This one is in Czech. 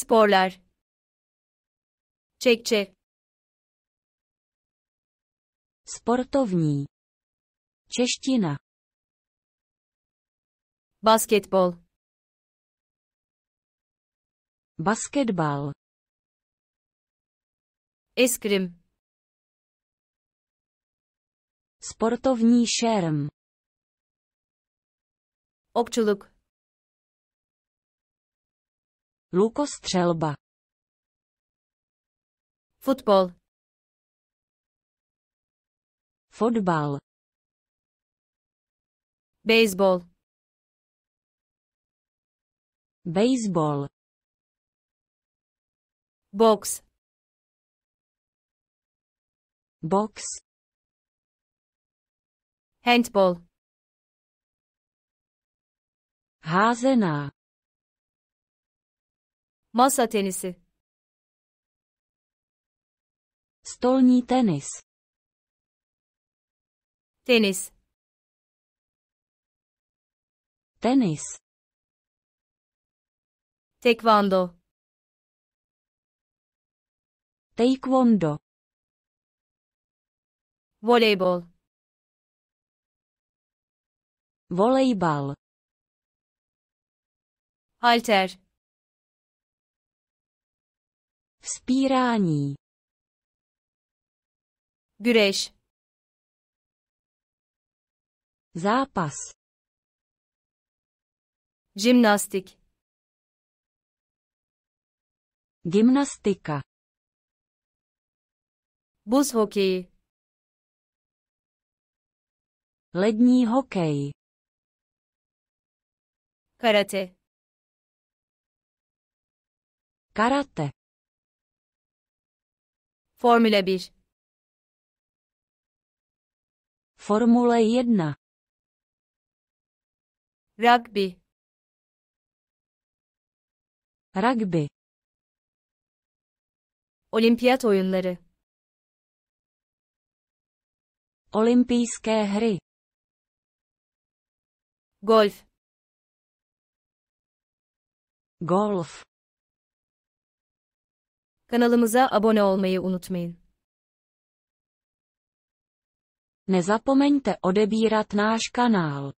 Sporlar. Çekçe. Sportovní. Čeština. Basketbol. Basketbal. Eskrim. Sportovní šerm. Okçuluk. Lukostřelba. Futbol. Fotbal. Beyzbol. Baseball. Boks. Box. Handbol. Házená. Masa tenisi. Stolní tenis. Tenis. Tenis. Tekvando. Taekwondo. Voleybol. Volejbal. Halter. Vzpírání. Güreş. Zápas. Jimnastik. Gymnastika. Buz hokeyi. Lední hokej. Karate. Karate. Formula 1. Formule 1. Rugby. Rugby. Olimpiyat oyunları. Olympijské hry. Golf. Golf. Kanalımıza abone olmayı unutmayın. Nezapomeňte odebírat náš kanál.